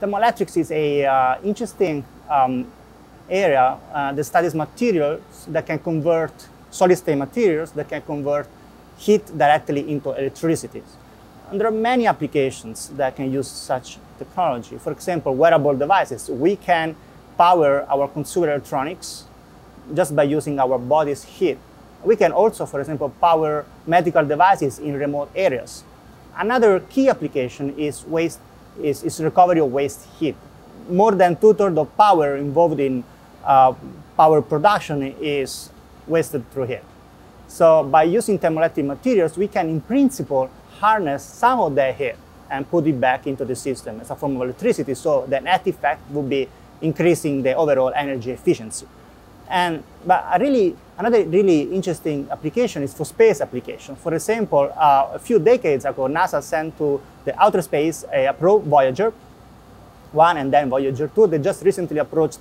Thermoelectrics is a uh, interesting um, area uh, that studies materials that can convert solid state materials that can convert heat directly into electricity. And there are many applications that can use such technology. For example, wearable devices. We can power our consumer electronics just by using our body's heat. We can also, for example, power medical devices in remote areas. Another key application is waste is, is recovery of waste heat. More than two-thirds of power involved in uh, power production is wasted through heat. So by using thermoelectric materials, we can, in principle, harness some of that heat and put it back into the system as a form of electricity. So the net effect would be increasing the overall energy efficiency. And but really another really interesting application is for space application. For example, uh, a few decades ago, NASA sent to the outer space a, probe Voyager 1 and then Voyager 2. They just recently approached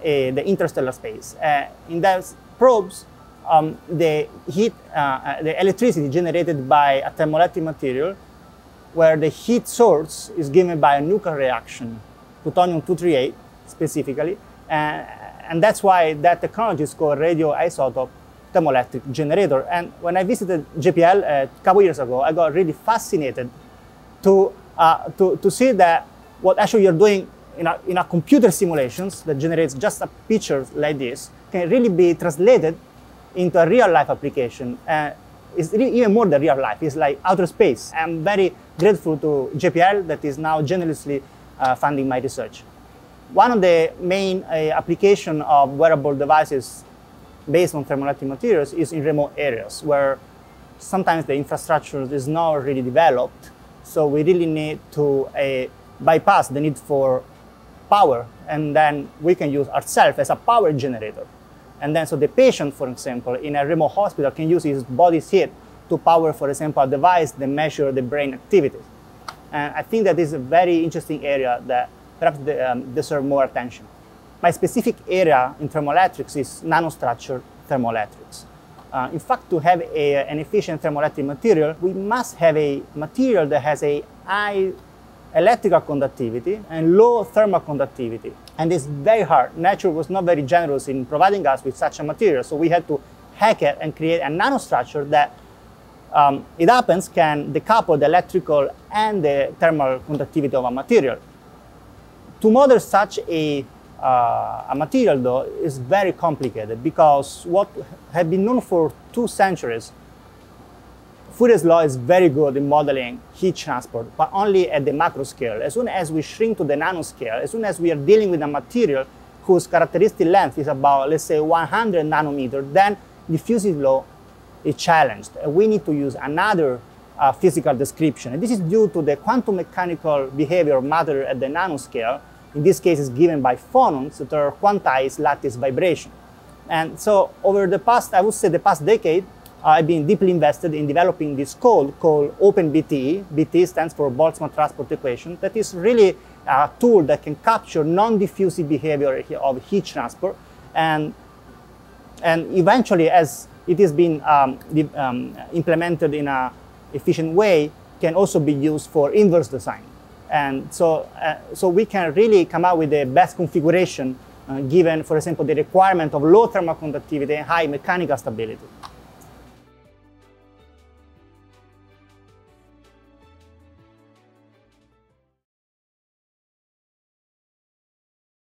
uh, the interstellar space. Uh, in those probes, um, the heat, uh, uh, the electricity generated by a thermoelectric material, where the heat source is given by a nuclear reaction, plutonium-238 specifically, and that's why that technology is called radioisotope thermoelectric generator. And when I visited JPL uh, a couple years ago, I got really fascinated to, uh, to, to see that what actually you're doing in a, in a computer simulations that generates just a picture like this can really be translated into a real life application. Uh, it's even more than real life. It's like outer space. I'm very grateful to JPL that is now generously uh, funding my research. One of the main uh, application of wearable devices based on thermoelectric materials is in remote areas where sometimes the infrastructure is not really developed. So we really need to uh, bypass the need for power and then we can use ourselves as a power generator. And then so the patient, for example, in a remote hospital can use his body's heat to power, for example, a device that measure the brain activity. And I think that is a very interesting area that perhaps they, um, deserve more attention. My specific area in thermoelectrics is nanostructure thermoelectrics. Uh, in fact, to have a, an efficient thermoelectric material, we must have a material that has a high electrical conductivity and low thermal conductivity. And it's very hard. Nature was not very generous in providing us with such a material, so we had to hack it and create a nanostructure that um, it happens can decouple the electrical and the thermal conductivity of a material. To model such a, uh, a material, though, is very complicated because what had been known for two centuries, Fourier's law is very good in modeling heat transport, but only at the macro scale. As soon as we shrink to the nanoscale, as soon as we are dealing with a material whose characteristic length is about, let's say, 100 nanometer, then diffusive law is challenged. And we need to use another uh, physical description. And this is due to the quantum mechanical behavior of matter at the nanoscale. In this case, is given by phonons that are quantized lattice vibration. And so over the past, I would say the past decade, I've been deeply invested in developing this code called OpenBTE. BTE stands for Boltzmann Transport Equation. That is really a tool that can capture non-diffusive behavior of heat transport. And, and eventually, as it has been um, um, implemented in a efficient way can also be used for inverse design. And so, uh, so we can really come out with the best configuration uh, given, for example, the requirement of low thermal conductivity and high mechanical stability.